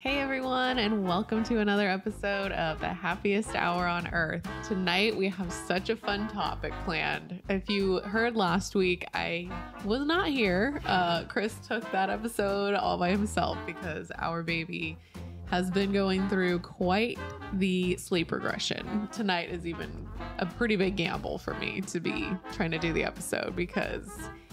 Hey everyone, and welcome to another episode of the happiest hour on earth. Tonight we have such a fun topic planned. If you heard last week, I was not here. Uh, Chris took that episode all by himself because our baby has been going through quite the sleep regression. Tonight is even a pretty big gamble for me to be trying to do the episode because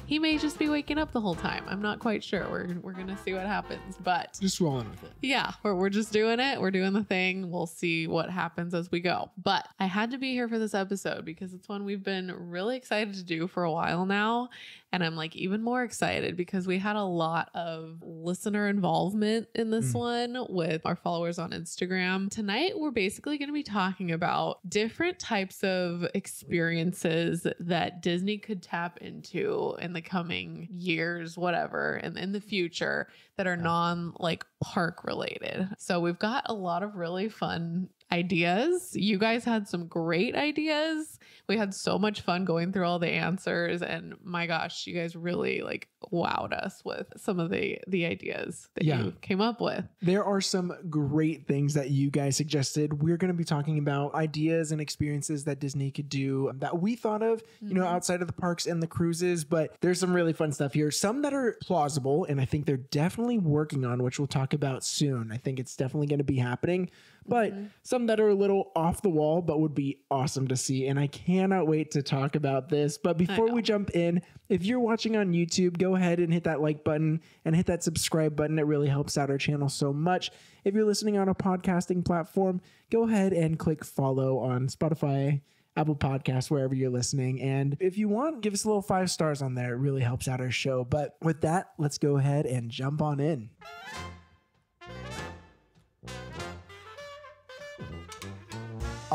he may just be waking up the whole time. I'm not quite sure. We're, we're going to see what happens. But Just rolling with it. yeah, we're, we're just doing it. We're doing the thing. We'll see what happens as we go. But I had to be here for this episode because it's one we've been really excited to do for a while now. And I'm like even more excited because we had a lot of listener involvement in this Mm. one with our followers on Instagram. Tonight, we're basically going to be talking about different types of experiences that Disney could tap into in the coming years, whatever, and in the future that are non like park related. So we've got a lot of really fun ideas. You guys had some great ideas. We had so much fun going through all the answers and my gosh, you guys really like wowed us with some of the the ideas that Yeah. you came up with. There are some great things that you guys suggested. We're going to be talking about ideas and experiences that Disney could do that we thought of, you know, Mhm. outside of the parks and the cruises, but there's some really fun stuff here. Some that are plausible, and I think they're definitely working on, which we'll talk about soon. I think it's definitely going to be happening, but Mhm. some that are a little off the wall, but would be awesome to see. And I cannot wait to talk about this. But before we jump in, if you're watching on YouTube, go ahead and hit that like button and hit that subscribe button. It really helps out our channel so much. If you're listening on a podcasting platform, go ahead and click follow on Spotify. Apple Podcasts, wherever you're listening. And if you want, give us a little five stars on there. It really helps out our show. But with that, let's go ahead and jump on in.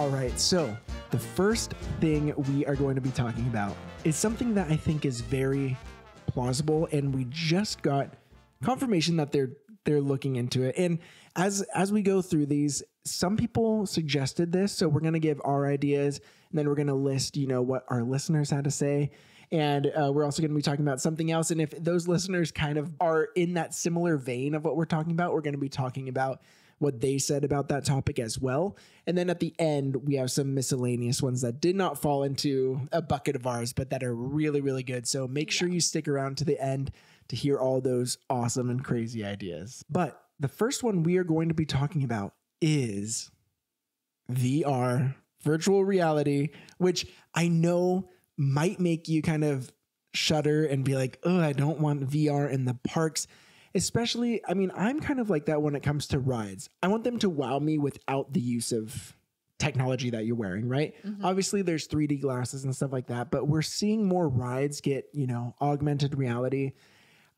All right, so the first thing we are going to be talking about is something that I think is very plausible, and we just got confirmation that they're they're looking into it. And as as we go through these, some people suggested this, so we're going to give our ideas, and then we're going to list, you know, what our listeners had to say. And uh, we're also going to be talking about something else. And if those listeners kind of are in that similar vein of what we're talking about, we're going to be talking about what they said about that topic as well. And then at the end, we have some miscellaneous ones that did not fall into a bucket of ours, but that are really, really good. So make sure you stick around to the end to hear all those awesome and crazy ideas. But the first one we are going to be talking about is VR, virtual reality, which I know might make you kind of shudder and be like, oh, I don't want VR in the parks especially i mean i'm kind of like that when it comes to rides. I want them to wow me without the use of technology that you're wearing right? Mhm. obviously there's 3d glasses and stuff like that but we're seeing more rides get you know augmented reality.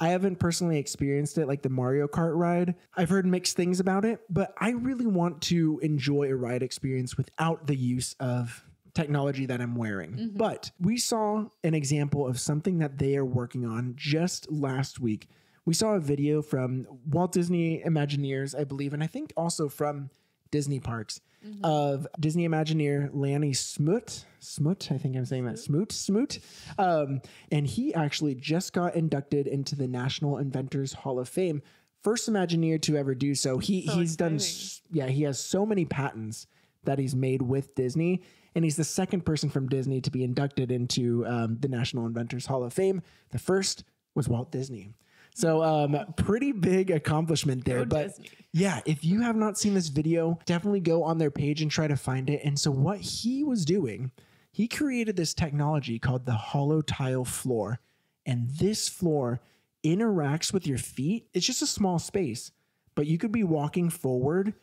I haven't personally experienced it like the mario kart ride. I've heard mixed things about it but i really want to enjoy a ride experience without the use of technology that i'm wearing. Mhm. but we saw an example of something that they are working on just last week we saw a video from Walt Disney Imagineers, I believe, and I think also from Disney Parks Mhm. of Disney Imagineer Lanny Smoot. Smoot, I think I'm saying that. Smoot, Smoot. Um, and he actually just got inducted into the National Inventors Hall of Fame. First Imagineer to ever do so. He So he's done, exciting. s- yeah, he has so many patents that he's made with Disney, and he's the second person from Disney to be inducted into um, the National Inventors Hall of Fame. The first was Walt Disney. So, um, pretty big accomplishment there. Go but Disney. yeah, if you have not seen this video, definitely go on their page and try to find it. And so, what he was doing, he created this technology called the HoloTile floor. And this floor interacts with your feet. It's just a small space, but you could be walking forward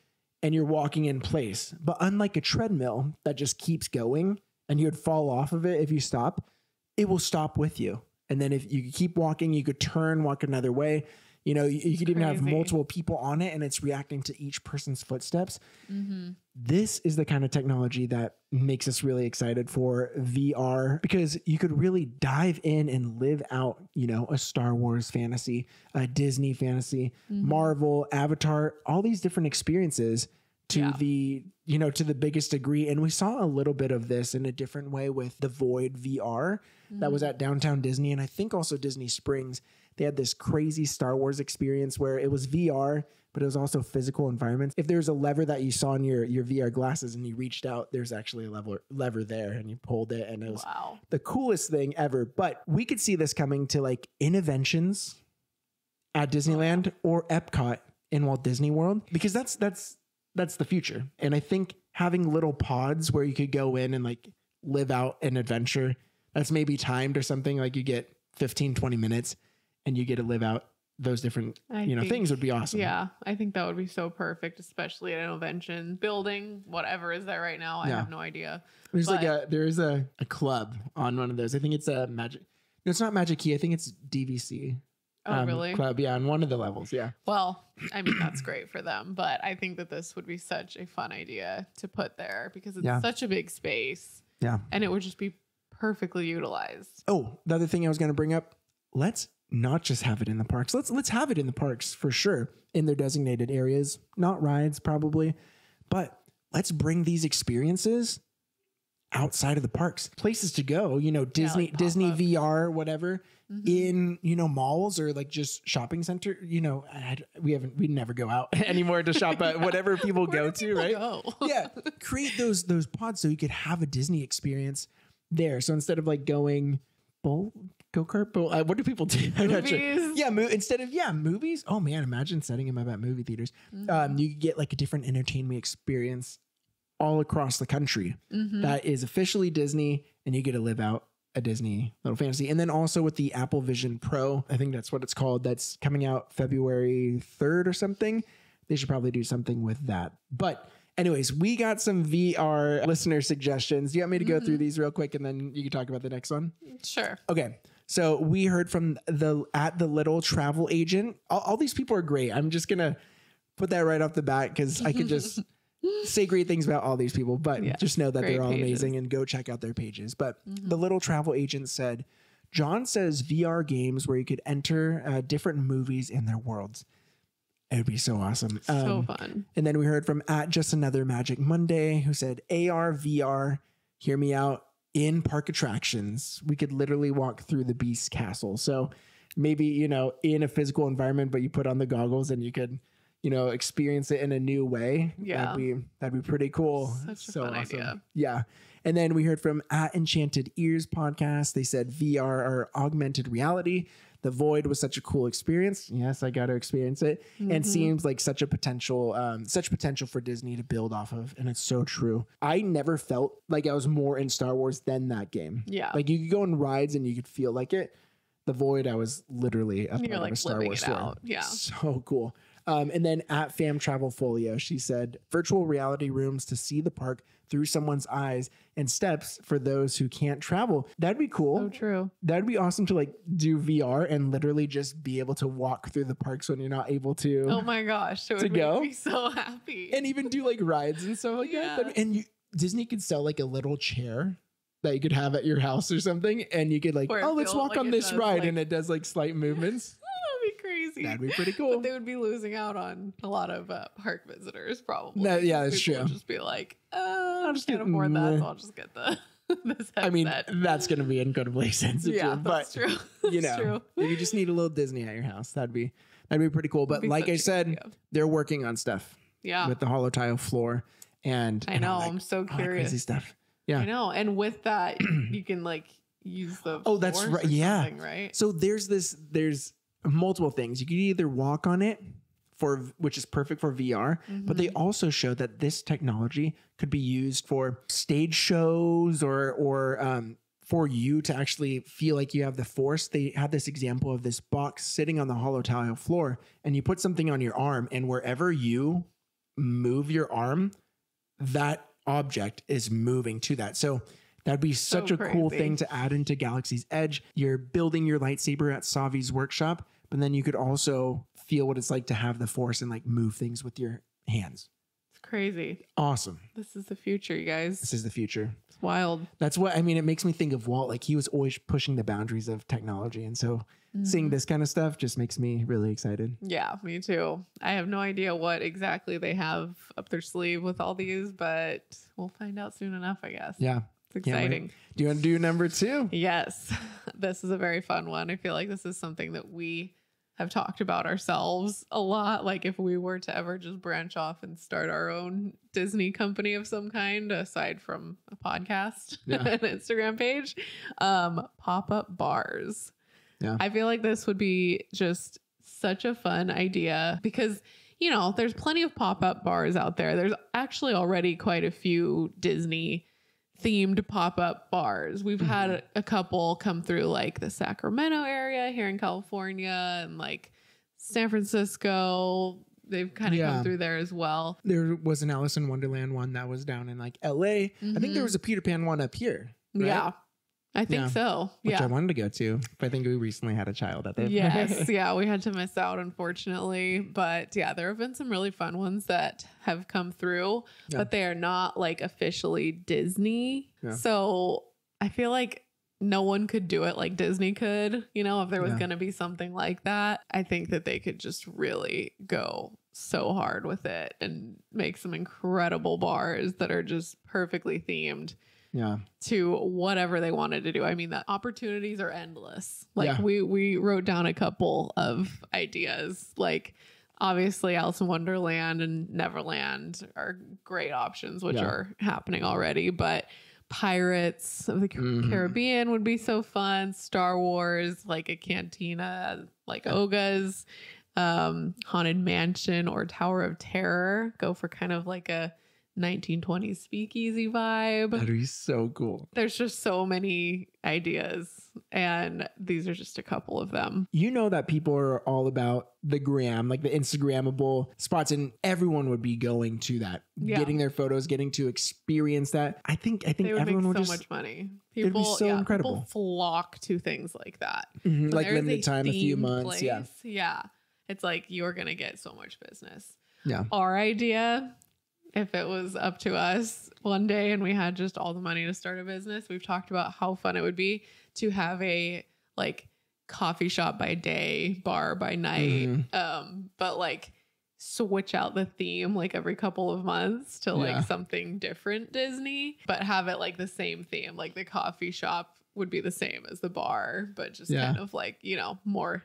and you're walking in place. But unlike a treadmill that just keeps going and you'd fall off of it if you stop, it will stop with you. And then if you could keep walking, you could turn, walk another way. You know, you, you could even have multiple people on it and it's reacting to each person's footsteps. Mhm. This is the kind of technology that makes us really excited for VR because you could really dive in and live out, you know, a Star Wars fantasy, a Disney fantasy, Mhm. Marvel, Avatar, all these different experiences to Yeah. the you know to the biggest degree and we saw a little bit of this in a different way with the void vr that was Mhm. at downtown disney and i think also disney springs They had this crazy Star Wars experience where it was VR, but it was also physical environments. If there's a lever that you saw in your your VR glasses and you reached out, there's actually a lever lever there, and you pulled it, and it was Wow. the coolest thing ever. But we could see this coming to like Innoventions at Disneyland or Epcot in Walt Disney World because that's that's that's the future. And I think having little pods where you could go in and like live out an adventure that's maybe timed or something like you get 15 20 minutes and you get to live out those different I you know think- things would be awesome. Yeah, I think that would be so perfect, especially at an invention building, whatever is there right now. I Yeah. have no idea. There's like a there is a, a club on one of those. I think it's a magic no, it's not Magic Key. I think it's DVC. Oh, um, really? Club, yeah, on one of the levels. Yeah. Well, I mean, that's great for them, but I think that this would be such a fun idea to put there because it's Yeah. such a big space Yeah. and it would just be perfectly utilized. Oh, the other thing I was going to bring up, let's not just have it in the parks. Let's let's have it in the parks for sure in their designated areas, not rides probably, but let's bring these experiences outside of the parks. Places to go, you know, Disney like Disney pop-ups. VR whatever Mhm. in, you know, malls or like just shopping center, you know, I, we haven't we never go out anymore to shop at whatever people Where go do to, right? go? yeah, create those those pods so you could have a Disney experience there. So instead of like going bowl go kart, bowl, uh, what do people do? Sure. Movies. Yeah, mo- instead of yeah movies. Oh man, imagine setting them up at movie theaters. Mhm. Um, you get like a different entertainment experience all across the country. Mhm. That is officially Disney, and you get to live out a Disney little fantasy. And then also with the Apple Vision Pro, I think that's what it's called. That's coming out February third or something. They should probably do something with that. But anyways, we got some VR listener suggestions. Do you want me to go through these real quick, and then you can talk about the next one? Sure. Okay. So we heard from the at the little travel agent. All, all these people are great. I'm just gonna put that right off the bat because I could just say great things about all these people, but Yeah, just know that they're all pages. amazing and go check out their pages. But Mm-hmm. the little travel agent said, John says VR games where you could enter uh, different movies in their worlds. It would be so awesome. so Um, fun. and then we heard from at just another Magic Monday who said AR, VR, hear me out in park attractions. We could literally walk through the Beast Castle. So maybe, you know, in a physical environment, but you put on the goggles and you could, you know, experience it in a new way. Yeah. That'd be that'd be pretty cool. Such a fun idea. Yeah. And then we heard from at Enchanted Ears podcast. They said VR or augmented reality. The Void was such a cool experience. Yes, I got to experience it, and Mhm. seems like such a potential, um, such potential for Disney to build off of, and it's so true. I never felt like I was more in Star Wars than that game. Yeah. Like you could go on rides and you could feel like it. The Void, I was literally a part You're of like a Star Wars it out. Yeah. So cool. Um, and then at Fam Travel Folio, she said virtual reality rooms to see the park through someone's eyes and steps for those who can't travel. That'd be cool. So true. That'd be awesome to like do VR and literally just be able to walk through the parks when you're not able to. Oh my gosh. It To go? so happy. and even do like rides and stuff like that. Yeah. That'd- And you, Disney could sell like a little chair that you could have at your house or something, and you could like, it oh, let's walk like on this does, ride, like- and it does like slight movements. That'd be crazy. That'd be pretty But cool. they would be losing out on a lot of uh, park visitors, probably. No, yeah, that's people true. Just be like, oh, I just can't get- afford that, so I'll just get the this. I mean, that's going to be incredibly sensitive. yeah, too, but that's true. you know, true. if you just need a little Disney at your house, that'd be that'd be pretty cool. But like I said, idea. they're working on stuff yeah, with the HoloTile floor, and I and know. that- I'm so curious. crazy stuff. Yeah. I know, and with that, you can like use the. Oh, that's right, yeah. Right. So there's this there's multiple things you could either walk on it for which is perfect for VR, but they Mm-hmm. also show that this technology could be used for stage shows or or um, for you to actually feel like you have the force. They had this example of this box sitting on the HoloTile floor, and you put something on your arm, and wherever you move your arm, that object is moving to that. So that'd be such So a cool thing to add into Galaxy's Edge. You're building your lightsaber at Savi's workshop, but then you could also feel what it's like to have the force and like move things with your hands. It's crazy. Awesome. This is the future, you guys. This is the future. It's wild. That's what I mean. It makes me think of Walt. Like he was always pushing the boundaries of technology. And so seeing mm. this kind of stuff just makes me really excited. Yeah, me too. I have no idea what exactly they have up their sleeve with all these, but we'll find out soon enough, I guess. Yeah. It's exciting. Do you want to do number two? Yes. This is a very fun one. I feel like this is something that we have talked about ourselves a lot. Like if we were to ever just branch off and start our own Disney company of some kind, aside from a podcast Yeah. and Instagram page, um, pop-up bars. Yeah. I feel like this would be just such a fun idea because you know, there's plenty of pop-up bars out there. There's actually already quite a few Disney themed pop-up bars. We've had a couple come through like the Sacramento area here in California and like San Francisco. They've kind of Yeah. come through there as well. There was an Alice in Wonderland one that was down in like LA. I think there Mhm. was a Peter Pan one up here. right? Yeah. I think Yeah. so. Which yeah. I wanted to go to. But I think we recently had a child at the yes yeah we had to miss out unfortunately but yeah there have been some really fun ones that have come through Yeah. but they are not like officially disney Yeah. so i feel like no one could do it like disney could you know if there was Yeah. going to be something like that i think that they could just really go so hard with it and make some incredible bars that are just perfectly themed yeah. to whatever they wanted to do. I mean, the opportunities are endless. Like Yeah. we we wrote down a couple of ideas. Like obviously Alice in Wonderland and Neverland are great options, which Yeah. are happening already. But Pirates of the Mhm. Caribbean would be so fun. Star Wars, like a cantina, like. Oga's, um, Haunted Mansion or Tower of Terror. Go for kind of like a 1920s speakeasy vibe That'd be so cool. there's just so many ideas and these are just a couple of them You know that people are all about the gram, like the Instagrammable spots, and everyone would be going to that, Yeah. getting their photos, getting to experience that. I think I think would everyone make would so just much money it'd be people so yeah, incredible. people flock to things like that Mhm, like limited time, a few months. Yeah. yeah it's like you're gonna get so much business Yeah. our idea if it was up to us one day and we had just all the money to start a business we've talked about how fun it would be to have a like coffee shop by day bar by night Mhm. um but like switch out the theme like every couple of months to like Yeah. something different disney but have it like the same theme like the coffee shop would be the same as the bar but just Yeah. kind of like you know more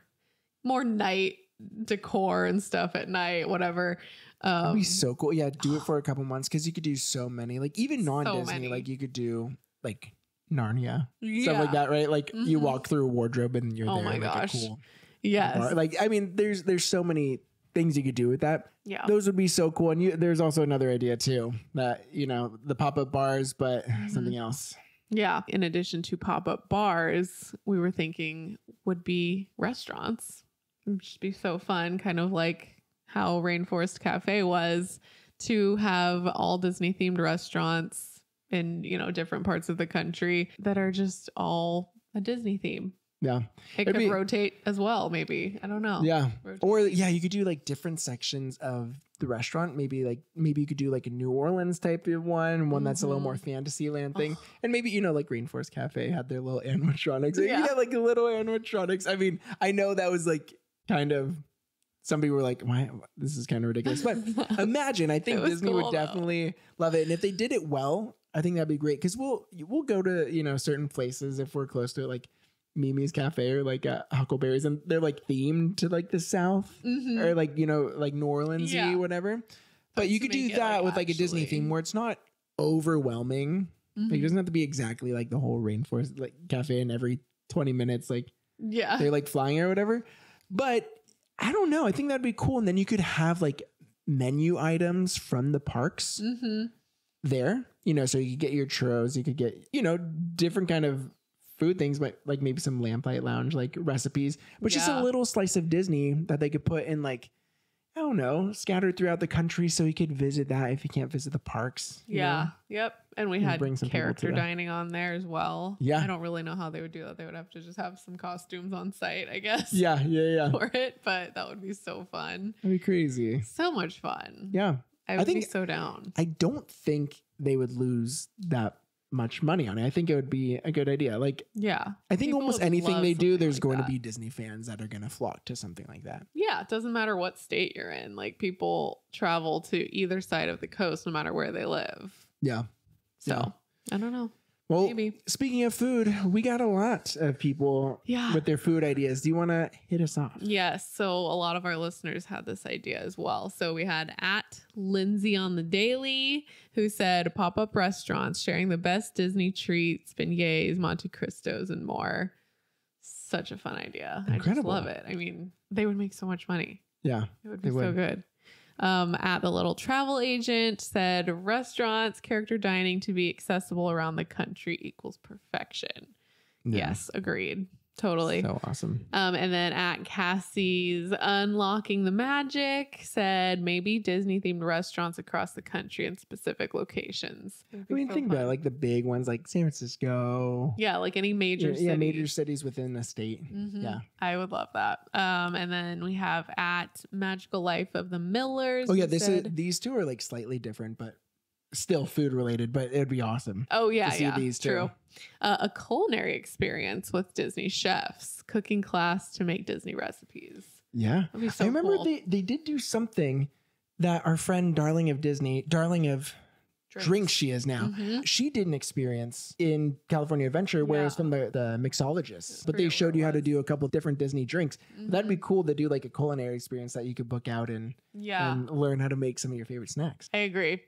more night decor and stuff at night whatever That'd um be so cool. Yeah, do it for a couple months because you could do so many. Like even non Disney, many. like you could do like Narnia, yeah. stuff like that, right? Like you Mhm. walk through a wardrobe and you're Oh there. my like gosh. Cool yes bar. Like I mean, there's there's so many things you could do with that. yeah Those would be so cool. And you, there's also another idea too that you know the pop up bars, but Mm-hmm. something else. Yeah. In addition to pop up bars, we were thinking would be restaurants. It would just be so fun, kind of like how Rainforest Cafe was to have all Disney themed restaurants in, you know, different parts of the country that are just all a Disney theme. Yeah, It It'd could be- rotate as well, maybe. I don't know. yeah. Rotate. Or yeah, you could do like different sections of the restaurant. Maybe like maybe you could do like a New Orleans type of one, one that's a little more mm-hmm. fantasy land thing, Oh. and maybe you know like Rainforest Cafe had their little animatronics. Yeah, Yeah. yeah like a little animatronics. I mean, I know that was like kind of some people were like, "Why? This is kind of ridiculous," but imagine. I think Disney cool, would though. definitely love it, and if they did it well, I think that'd be great because we'll we'll go to you know certain places if we're close to it, like. Mimi's Cafe or like uh, Huckleberries, and they're like themed to like the South Mhm. or like you know like New Orleans Yeah. whatever. But But you could do that like, with like a Disney theme where it's not overwhelming. Like it Mhm. doesn't have to be exactly like the whole rainforest like cafe in every 20 minutes like Yeah. they're like flying or whatever. But I don't know. I think that'd be cool. And then you could have like menu items from the parks hmm there. You know, so you could get your churros, you could get, you know, different kind of food things, but like maybe some lamplight lounge like recipes, but just a little slice of Disney that they could put in like I don't know, scattered throughout the country so he could visit that if he can't visit the parks. Yeah. know? Yep. And we And had bring some character dining on there as well. Yeah. I don't really know how they would do that. They would have to just have some costumes on site, I guess, Yeah, yeah, yeah. for it. But that would be so fun. That'd be crazy. So much fun. Yeah. I would be think- so down. I don't think they would lose that much money on it. I think it would be a good idea. Like Yeah. I think People almost anything they do, there's like going that. to be Disney fans that are going to flock to something like that. Yeah. It doesn't matter what state you're in. Like people travel to either side of the coast no matter where they live. Yeah. So Yeah. I don't know. Well, Maybe. speaking of food, we got a lot of people Yeah. with their food ideas. Do you want to hit us off? Yes. So a lot of our listeners had this idea as well. So we had at Lindsay on the Daily who said pop up restaurants sharing the best Disney treats, beignets, Monte Cristos, and more. Such a fun idea. Incredible. I just love it. I mean, they would make so much money. Yeah. It would be so would. good. Um, at the little travel agent said restaurants, character dining to be accessible around the country equals perfection. Yeah. Yes, agreed. Totally. So awesome. Um, and then at Cassie's Unlocking the Magic said maybe Disney themed restaurants across the country in specific locations. I mean, so think about it, like the big ones like San Francisco. yeah, like any major yeah, yeah, major cities. cities within a state. Mhm. Yeah. I would love that. Um, and then we have at Magical Life of the Millers. Oh yeah, who this said- is these two are like slightly different, but still food related. But it'd be awesome. Oh yeah, see yeah, these too. true. Uh, a culinary experience with Disney chefs, cooking class to make Disney recipes. Yeah, so I remember cool. they they did do something that our friend Darling of Disney, Darling of Drinks, she is now. Mhm. She did an experience in California Adventure where it was from the, the mixologists, but they showed you how to do a couple different Disney drinks. That'd be cool to do like a culinary experience that you could book out and, Yeah. and learn how to make some of your favorite snacks. I agree.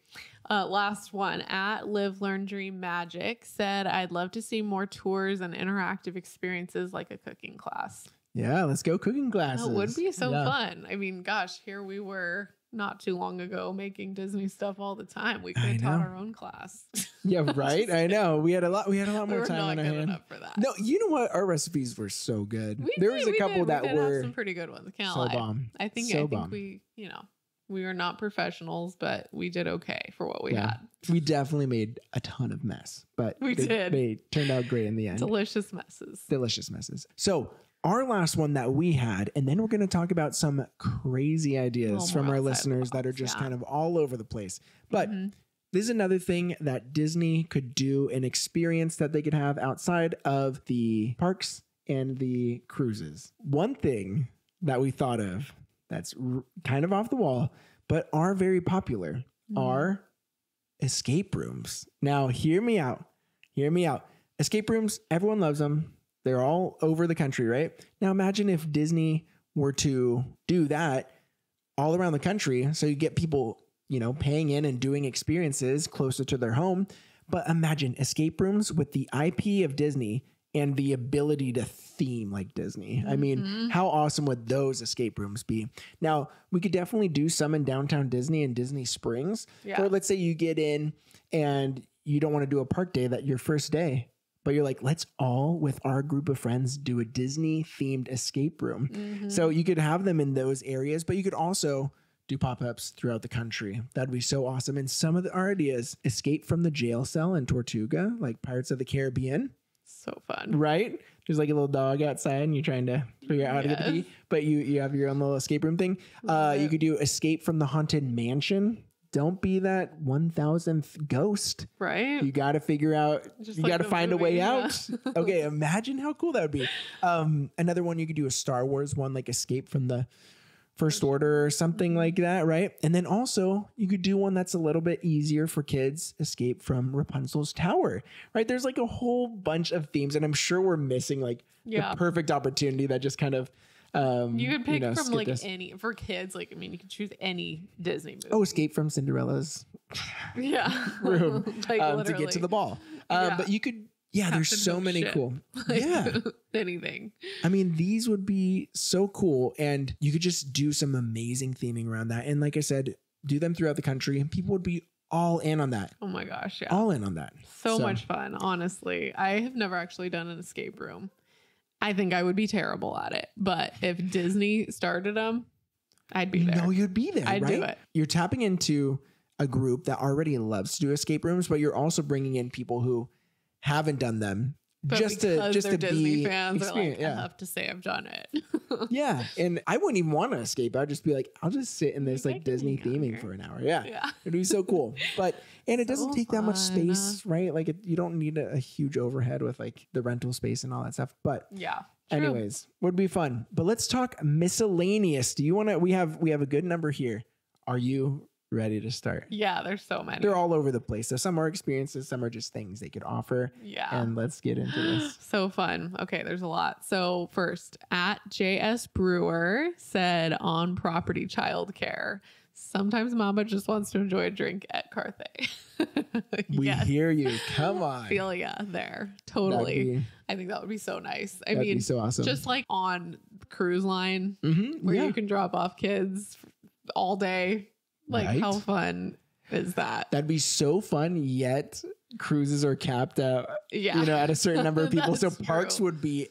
Uh, last one at Live, Learn, Dream Magic said, I'd love to see more tours and interactive experiences like a cooking class. Yeah, let's go cooking classes. That would be so Yeah. fun. I mean, gosh, here we were not too long ago making Disney stuff all the time. We could have taught our own class. Yeah, right. I know. We had a lot. We had a lot more were time on our hand. for that. No, you know what? Our recipes were so good. We there did, was a we couple did. that we were some pretty good ones. Can't so lie. bomb. I think so I think bomb. we, you know, we were not professionals, but we did okay for what we Yeah. had. We definitely made a ton of mess, but We they, did. They turned out great in the end. Delicious messes. Delicious messes. So our last one that we had, and then we're going to talk about some crazy ideas Oh, from our listeners that are just yeah. kind of all over the place. But Mhm. this is another thing that Disney could do an experience that they could have outside of the parks and the cruises. One thing that we thought of that's r- kind of off the wall, but are very popular Mhm. are escape rooms. Now, hear me out. Hear me out. Escape rooms, everyone loves them. They're all over the country, right? Now, imagine if Disney were to do that all around the country. So you get people, you know, paying in and doing experiences closer to their home. But imagine escape rooms with the IP of Disney and the ability to theme like Disney. I mean, Mhm. how awesome would those escape rooms be? Now, we could definitely do some in downtown Disney and Disney Springs. Yeah. Or let's say you get in and you don't want to do a park day that your first day, but you're like, let's all with our group of friends do a Disney themed escape room. Mhm. So you could have them in those areas, but you could also do pop-ups throughout the country. That'd be so awesome. And some of the, our ideas, escape from the jail cell in Tortuga, like Pirates of the Caribbean, so fun. right? There's like a little dog outside and you're trying to figure out how to get the key, but you you have your own little escape room thing. Uh, you could do escape from the haunted mansion. Don't be that 1000th ghost. Right? You got to figure out, Just you like got to find a way yeah. out. okay, imagine how cool that would be. Um, another one you could do a Star Wars one, like Escape from the First Order or something Mm-hmm. like that, right? And then also you could do one that's a little bit easier for kids, Escape from Rapunzel's Tower, right? There's like a whole bunch of themes, and I'm sure we're missing like Yeah. the perfect opportunity that just kind of um, You could pick know, from like us. any for kids. Like I mean, you could choose any Disney movie. Oh, Escape from Cinderella's yeah, room like um, to get to the ball. Um, Yeah. But you could, yeah, there's so many shit. cool. Like, yeah. anything. I mean, these would be so cool. And you could just do some amazing theming around that. And like I said, do them throughout the country, and people would be all in on that. Oh my gosh, yeah, All in on that. so, so- much fun. Honestly, I have never actually done an escape room. I think I would be terrible at it, but if Disney started them, I'd be You there. know you'd be there, I'd right? do it. You're tapping into a group that already loves to do escape rooms, but you're also bringing in people who haven't done them But just to just to Disney be fans, they're like, yeah. I have to say I've done it. yeah, and I wouldn't even want to escape. I'd just be like, I'll just sit in this Like, like I can Disney theming here. for an hour. Yeah, yeah. it'd be so cool. But and it doesn't So take that much space, right? Like it, you don't need a, a huge overhead with like the rental space and all that stuff. But Yeah. True. anyways, would be fun. But let's talk miscellaneous. Do you want to? We have we have a good number here. Are you ready to start. Yeah, there's so many. They're all over the place. So some are experiences, some are just things they could offer. yeah. And let's get into this. So fun. Okay, there's a lot. So first, at JS Brewer said on property childcare. Sometimes Mama just wants to enjoy a drink at Carthay. We yes. hear you. Come on. Feel ya there. Totally. be, I think that would be so nice. I mean, so awesome. just like on cruise line Mhm, where yeah. you can drop off kids all day. Like Right? how fun is that? That'd be so fun. Yet cruises are capped at Yeah. you know at a certain number of people. so parks true. would be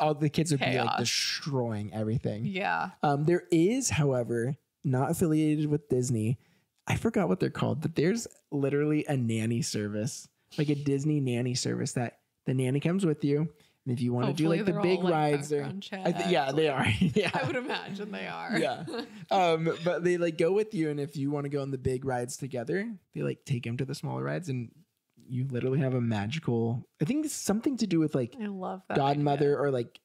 all the kids would be like destroying everything. yeah. Um, there is, however, not affiliated with Disney. I forgot what they're called, but there's literally a nanny service, like a Disney nanny service that the nanny comes with you. If you want to do like the they're big like, rides, I th- yeah, they are. yeah, I would imagine they are. Yeah. um, but they like go with you, and if you want to go on the big rides together, they like take them to the smaller rides, and you literally have a magical. I think it's something to do with like I love that. godmother idea. or like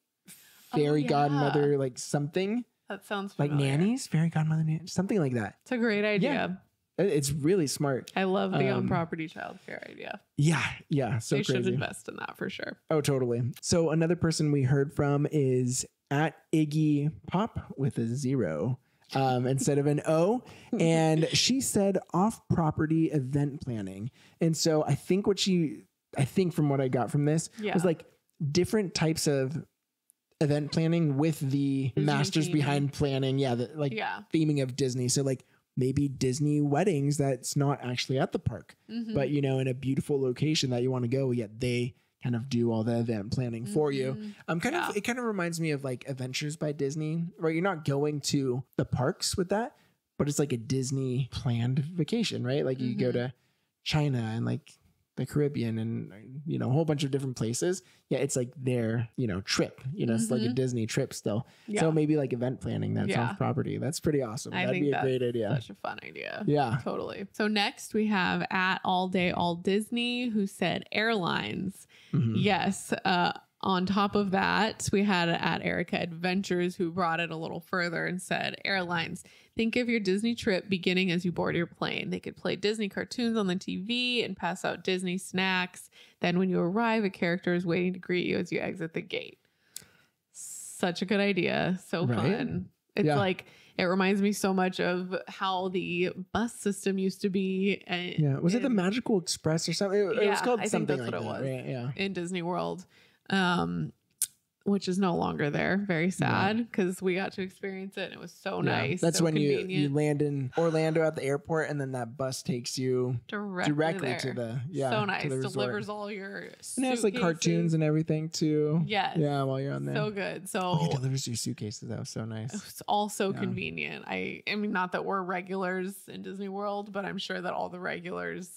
Oh, fairy yeah. godmother, like something That sounds like familiar. nannies, fairy godmother, something like that. It's a great idea. It- It's really smart. I love the Um, on property childcare idea. Yeah, yeah, so they should crazy. invest in that for sure. Oh, totally. So another person we heard from is at Iggy Pop with a zero um, instead of an O, and she said off-property event planning. And so I think what she, I think from what I got from this Yeah. was like different types of event planning with the Disney masters theming. behind planning. Yeah, the, like yeah. theming of Disney. So like maybe Disney weddings that's not actually at the park Mhm. but you know in a beautiful location that you want to go yet they kind of do all the event planning for you um kind Yeah. of it kind of reminds me of like adventures by disney right? you're not going to the parks with that but it's like a disney planned vacation right like you go Mhm. to china and like the caribbean and you know a whole bunch of different places yeah it's like their you know trip you know it's like a Mhm. disney trip still Yeah. so maybe like event planning that's Yeah. off property that's pretty awesome I that'd be a great idea Such a fun idea. yeah Totally. So next we have at All Day All Disney who said airlines. Mhm. Yes. Uh, on top of that, we had at Erica Adventures who brought it a little further and said, Airlines, think of your Disney trip beginning as you board your plane. They could play Disney cartoons on the TV and pass out Disney snacks. Then, when you arrive, a character is waiting to greet you as you exit the gate. Such a good idea. So Right? fun. It's Yeah. like, it reminds me so much of how the bus system used to be. uh, Yeah, was it the Magical Express or something? It, it was Yeah, called I think something that's like what it was. Right? Yeah. in Disney World, um, which is no longer there. Very sad because we got to experience it and it was so Yeah. nice. That's so when you, you land in Orlando at the airport, and then that bus takes you directly, directly to the yeah. so nice. Delivers all your And it has like cartoons and everything too. yes, Yeah, while you're on there. so good. So oh, he delivers your suitcases. That was so nice. it's all so Yeah. convenient. I I mean, not that we're regulars in Disney World, but I'm sure that all the regulars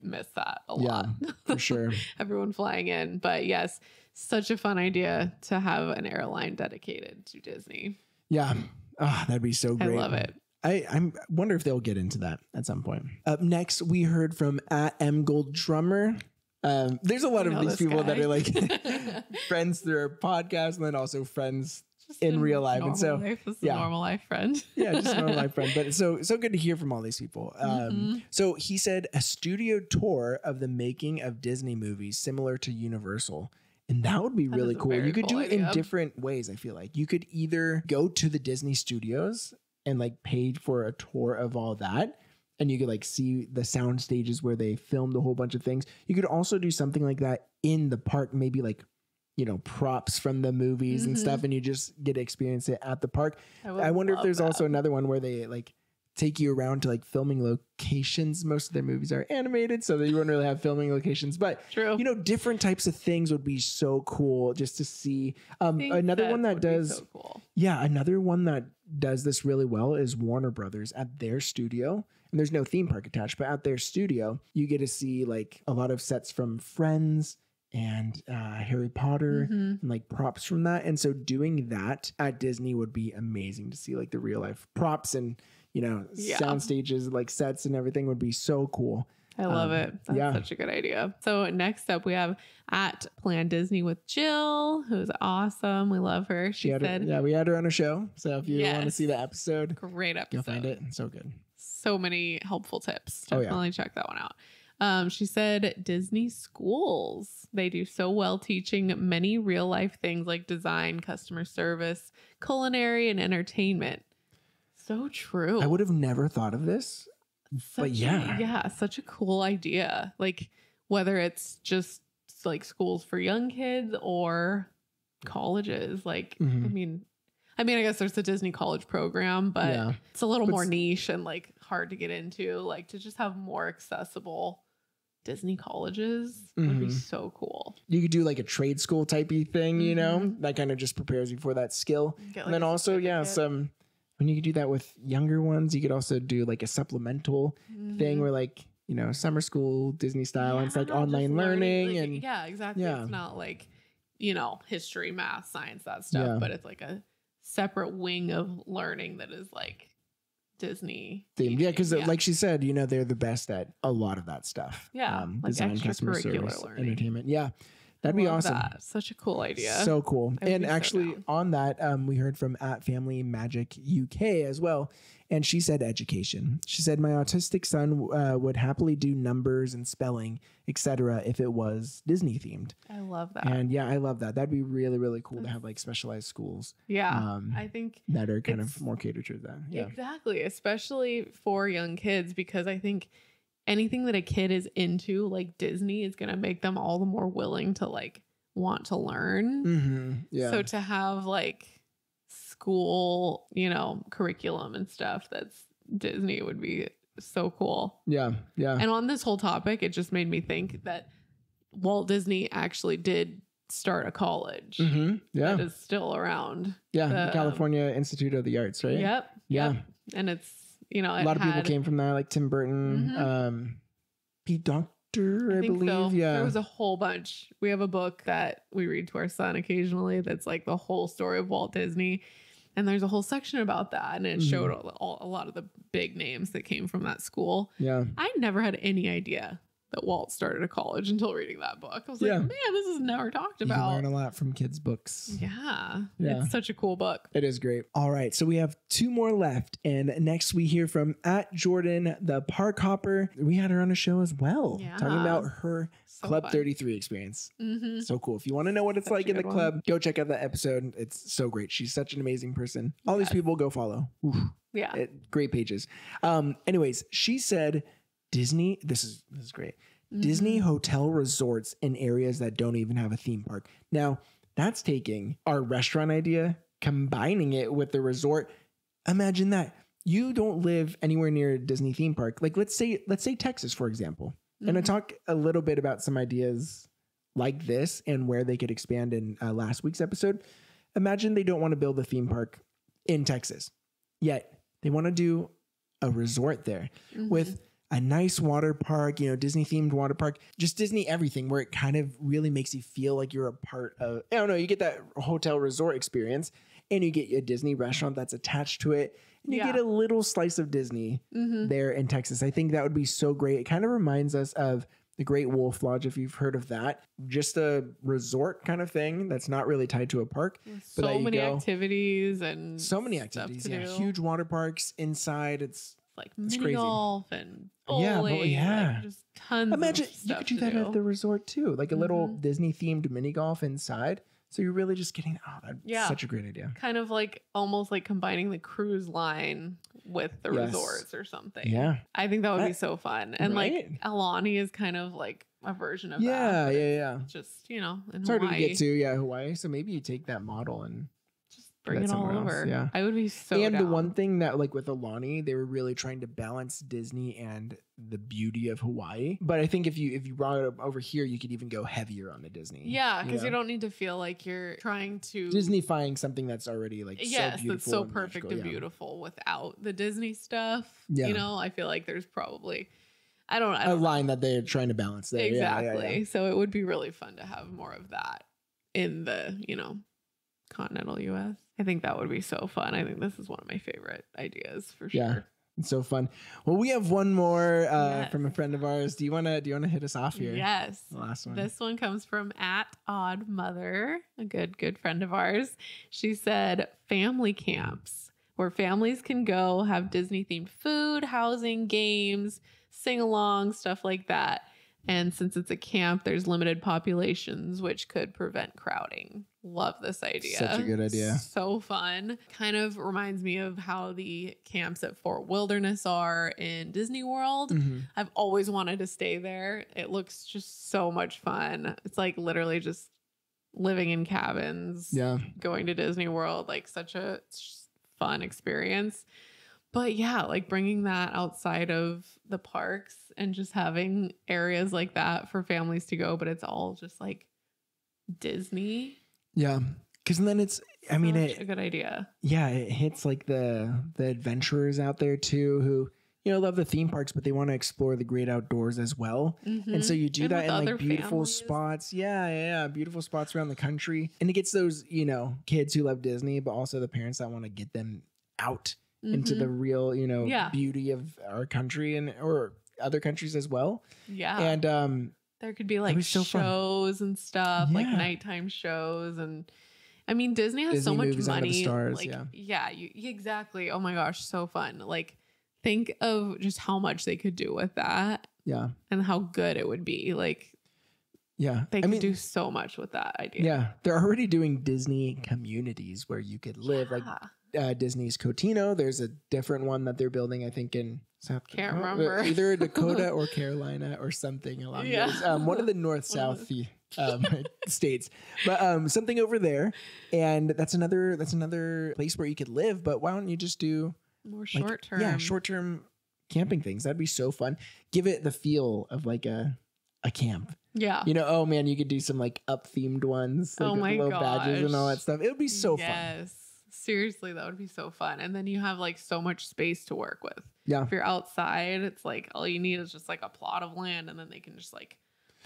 miss that a Yeah, lot. For sure. Everyone flying in, but yes, such a fun idea to have an airline dedicated to Disney. Yeah. Oh, that'd be so great. I love it. I I'm wonder if they'll get into that at some point. Up next, we heard from at M Gold Drummer. Um, there's a lot of these people that are like friends through our podcast, and then also friends Just in real life. And so, life. Yeah. a normal life friend. yeah, just normal life friend. But so so good to hear from all these people. Um, Mhm. So he said a studio tour of the making of Disney movies, similar to Universal. And that would be That really cool. You could cool do it in different ways, I feel like. You could either go to the Disney studios and like pay for a tour of all that. And you could like see the sound stages where they filmed a whole bunch of things. You could also do something like that in the park, maybe like, you know, props from the movies and Mhm. stuff, and you just get to experience it at the park. would I wonder if there's that. also another one where they like take you around to like filming locations. Most of their movies are animated, so they wouldn't really have filming locations. But true. you know, different types of things would be so cool just to see. Um, another one that does, so cool. yeah, another one that does this really well is Warner Brothers at their studio. And there's no theme park attached, but at their studio, you get to see like a lot of sets from Friends and uh, Harry Potter Mhm. and like props from that. And so doing that at Disney would be amazing to see like the real life props and you know Yeah. sound stages, like sets and everything would be so cool. I love Um, it. That's yeah. such a good idea. So next up we have at Plan Disney with Jill, who's awesome. We love her. She, She had her, said, yeah, we had her on a show. So if you want to see the episode, "Great episode, you'll find it. It's so good. So many helpful tips. Oh, yeah. Definitely check that one out. Um, she said Disney schools, they do so well teaching many real life things like design, customer service, culinary, and entertainment. So true. I would have never thought of this. Such a- yeah. yeah, such a cool idea. Like whether it's just like schools for young kids or colleges. Like, I Mhm. mean, I mean, I guess there's the Disney college program, but yeah. it's a little But more niche and like hard to get into. Like to just have more accessible Disney colleges would be Mhm. so cool. You could do like a trade school typey thing, you know, Mhm. that kind of just prepares you for that skill. Get, and then also, yeah, some when you could do that with younger ones, you could also do like a supplemental thing Mhm. where like, you know, summer school Disney style and it's like online learning, like, and yeah, exactly. yeah. It's not like you know history, math, science, that stuff, Yeah. but it's like a separate wing of learning that is like Disney themed. Yeah, because like she said, you know, they're the best at a lot of that stuff. Yeah, um, like design, customer service, learning. entertainment. Yeah, that'd be awesome. that. Such a cool idea. So cool. I And be so actually, on that, um, we heard from at Family Magic UK as well. And she said education. She said, My autistic son uh, would happily do numbers and spelling, etc., if it was Disney themed. I love that. And yeah, I love that. That'd be really, really cool to have like specialized schools yeah, um, I think that are kind of more catered to that. Yeah. Exactly, especially for young kids, because I think anything that a kid is into, like Disney, is going to make them all the more willing to like want to learn. Mm-hmm. Yeah. So to have like school, you know, curriculum and stuff that's Disney would be so cool. yeah. Yeah. And on this whole topic, it just made me think that Walt Disney actually did start a college hmm Yeah. that is still around. yeah. the, California Institute of the Arts, right? Yep. Yeah. yep. And it's, you know, a lot of people came from that, like Tim Burton, Mhm. um, Pete Docter, I, I believe. so. Yeah, There was a whole bunch. We have a book that we read to our son occasionally that's like the whole story of Walt Disney. And there's a whole section about that. And it Mhm. showed all, all, a lot of the big names that came from that school. yeah, I never had any idea that Walt started a college until reading that book. I was like, man, this is never talked about. you learn a lot from kids' books. Yeah. Yeah. It's such a cool book. It is great. All right, so we have two more left, and next we hear from at Jordan, the park hopper. We had her on a show as well, talking about her So Club fun. 33 experience. Mm-hmm. So cool. If you want to know what it's Such like in the one. club, go check out that episode. It's so great. She's such an amazing person. All these people go follow. Oof. Yeah. It- great pages. Um, anyways, she said Disney. This is this is great. Disney Mhm. hotel resorts in areas that don't even have a theme park. Now, that's taking our restaurant idea, combining it with the resort. Imagine that. You don't live anywhere near a Disney theme park. Like let's say let's say Texas for example. And I talk a little bit about some ideas like this and where they could expand in uh, last week's episode. Imagine they don't want to build a theme park in Texas, yet they want to do a resort there Mhm. with a nice water park, you know, Disney themed water park, just Disney everything where it kind of really makes you feel like you're a part of, I don't know, you get that hotel resort experience and you get a Disney restaurant that's attached to it and you Yeah. get a little slice of Disney Mhm. there in Texas. I think that would be so great. It kind of reminds us of the Great Wolf Lodge, if you've heard of that. Just a resort kind of thing that's not really tied to a park. With but so many go- activities and So many activities. Yeah, do. huge water parks inside. It's like It's mini crazy. golf and Yeah, bowling. well, like, yeah. just tons. imagine you could do that at the resort too, like a little Mhm. Disney themed mini golf inside. So you're really just getting oh, that's Yeah. such a great idea. kind of like almost like combining the cruise line with the Yes. resorts or something. Yeah, I think that would be so fun. And right? like Aulani is kind of like a version of yeah, that. but yeah, yeah. Just you know, in It's harder to get to, yeah, Hawaii. So maybe you take that model and bring it all somewhere else, yeah. I would be so. and the one thing that like with Aulani, they were really trying to balance Disney and the beauty of Hawaii. But I think if you if you brought it up over here, you could even go heavier on the Disney. Yeah, because you, know? don't need to feel like you're trying to Disneyfying something that's already like yes, so beautiful. that's so and perfect magical, and yeah. beautiful without the Disney stuff. Yeah. You know, I feel like there's probably I don't I A don't line that they're trying to balance there. Yeah, exactly. yeah, yeah. So it would be really fun to have more of that in the, you know, continental US. I think that would be so fun. I think this is one of my favorite ideas for sure. Yeah. It's so fun. Well, we have one more uh, Yes. from a friend of ours. Do you wanna do you wanna hit us off here? Yes. The last one. This one comes from at Odd Mother, a good, good friend of ours. She said, family camps. where families can go have Disney themed food, housing, games, sing along, stuff like that. And since it's a camp, there's limited populations, which could prevent crowding. Love this idea. Such a good idea. So fun. Kind of reminds me of how the camps at Fort Wilderness are in Disney World. Mhm. I've always wanted to stay there. It looks just so much fun. It's like literally just living in cabins, Yeah. going to Disney World, like such a fun experience. But yeah, like bringing that outside of the parks and just having areas like that for families to go, but it's all just like Disney. Yeah. Cause then it's, I mean, it, a good idea. yeah, it hits like the, the adventurers out there too, who, you know, love the theme parks, but they want to explore the great outdoors as well. And so Mhm. you do And that in like beautiful families. spots. Yeah, yeah, yeah, beautiful spots around the country. And it gets those, you know, kids who love Disney, but also the parents that want to get them out into Mhm. the real, you know, Yeah. beauty of our country and or other countries as well. yeah. And um There could be like so fun. shows and stuff, like nighttime shows, and I mean Disney has so much movies Under the money. Stars, like, yeah. you, exactly. Oh my gosh, so fun! Like, think of just how much they could do with that, yeah. and how good it would be. Like, Yeah. they I could mean, do so much with that idea. yeah, they're already doing Disney communities where you could live like Yeah. Uh, Disney's Cotino. There's a different one that they're building, I think, in South Can't Dakota- remember. either Dakota or Carolina or something along Yeah. those. Um, one of the north south um, states, but um, something over there, and that's another that's another place where you could live. But why don't you just do more like, short term. Yeah, short term camping things. That'd be so fun. Give it the feel of like a a camp. Yeah. You know, oh man, you could do some like up themed ones, like Oh with my little badges and all that stuff. It would be so fun. yes. Seriously, that would be so fun. And then you have like so much space to work with. Yeah. If you're outside, it's like all you need is just like a plot of land and then they can just like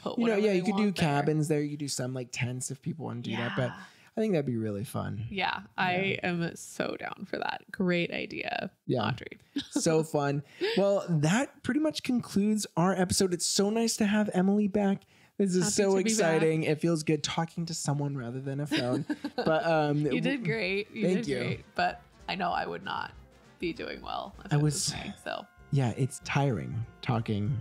put You know, yeah, you could do there. cabins there. You could do some like tents if people want to do that. But I think that'd be really fun. Yeah, I am so down for that. Great idea, Yeah. Audrey. so fun. Well, that pretty much concludes our episode. It's so nice to have Emily back. This is Happy so exciting. It feels good talking to someone rather than a phone. but um You did great. You Thank did you. great. But I know I would not be doing well. If I it was- me, so yeah, it's tiring talking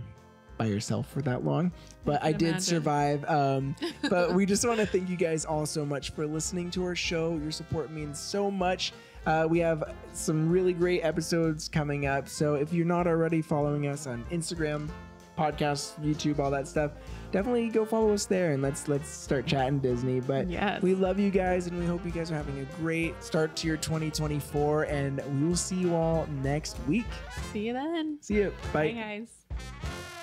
by yourself for that long. But I, can did imagine. survive. Um, but we just want to thank you guys all so much for listening to our show. Your support means so much. Uh, we have some really great episodes coming up. So if you're not already following us on Instagram, podcast, YouTube, all that stuff, definitely go follow us there and let's let's start chatting Disney. But yes, we love you guys and we hope you guys are having a great start to your 2024 and we will see you all next week. see you then. See you. Bye guys.